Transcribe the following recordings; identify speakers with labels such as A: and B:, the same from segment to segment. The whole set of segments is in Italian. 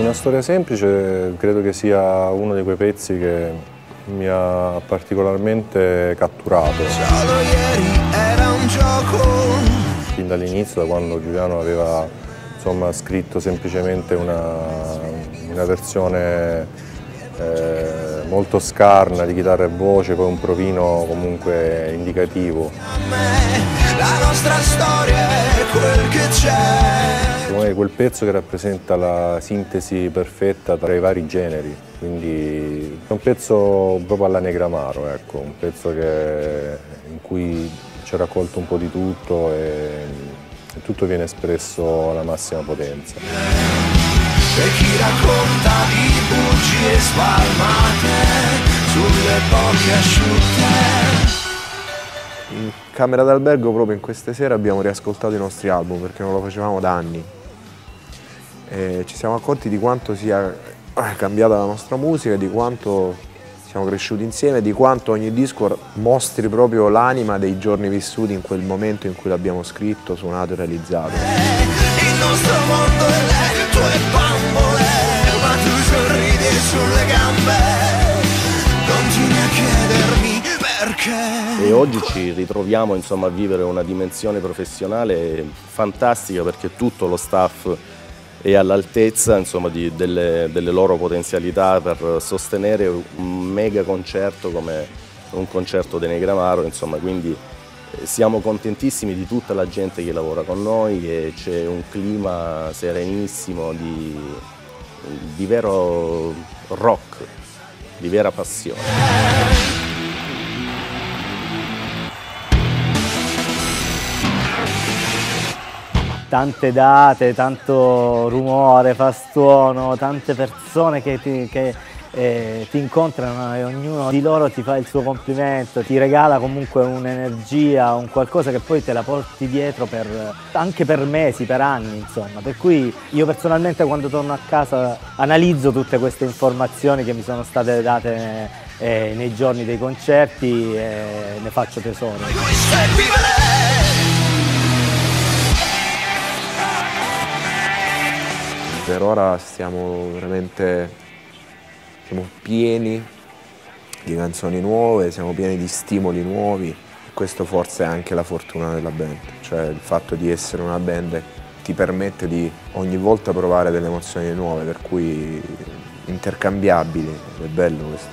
A: Una storia semplice credo che sia uno di quei pezzi che mi ha particolarmente catturato. Solo ieri era un gioco. Fin dall'inizio, da quando Giuliano aveva insomma, scritto semplicemente una, una versione eh, molto scarna di chitarra e voce, poi un provino comunque indicativo. La nostra storia è quel che c'è. Me quel pezzo che rappresenta la sintesi perfetta tra i vari generi, quindi è un pezzo proprio all'anegramaro, ecco, un pezzo che, in cui c'è raccolto un po' di tutto e, e tutto viene espresso alla massima potenza. C'è chi racconta di bugie spalmate sulle poche asciutte. In camera d'albergo proprio in queste sere abbiamo riascoltato i nostri album perché non lo facevamo da anni e ci siamo accorti di quanto sia eh, cambiata la nostra musica, di quanto siamo cresciuti insieme, di quanto ogni disco mostri proprio l'anima dei giorni vissuti in quel momento in cui l'abbiamo scritto, suonato e realizzato. Il nostro mondo è le tue bambole, ma tu sorridi sulle gambe, continui a chiedermi perché. E oggi ci ritroviamo insomma, a vivere una dimensione professionale fantastica perché tutto lo staff e all'altezza insomma, di, delle, delle, loro potenzialità per sostenere un mega concerto come un concerto di Negramaro, insomma, quindi eh, siamo contentissimi di tutta la gente che lavora con noi e c'è un clima serenissimo di, di vero rock, di vera passione.
B: Tante date, tanto rumore, fastuono, tante persone che ti, che, eh, ti incontrano e ognuno di loro ti fa il suo complimento, ti regala comunque un'energia, un qualcosa che poi te la porti dietro per, anche per mesi, per anni insomma. Per cui io personalmente quando torno a casa analizzo tutte queste informazioni che mi sono state date eh, nei giorni dei concerti e ne faccio tesoro.
C: Per ora stiamo veramente siamo pieni di canzoni nuove, siamo pieni di stimoli nuovi. Questo forse è anche la fortuna della band, cioè il fatto di essere una band ti permette di ogni volta provare delle emozioni nuove, per cui intercambiabili, è bello questo.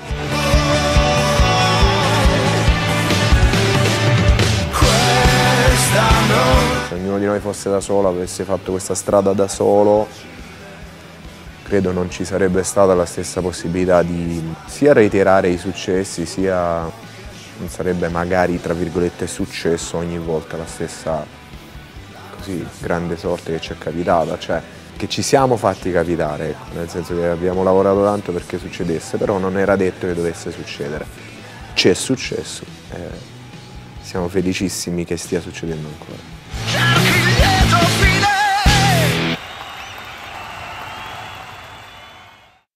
C: Se ognuno di noi fosse da solo, avesse fatto questa strada da solo, credo non ci sarebbe stata la stessa possibilità di sia reiterare i successi, sia non sarebbe magari, tra virgolette, successo ogni volta la stessa così grande sorte che ci è capitata, cioè che ci siamo fatti capitare, ecco, nel senso che abbiamo lavorato tanto perché succedesse, però non era detto che dovesse succedere. Ci è successo, eh, siamo felicissimi che stia succedendo ancora.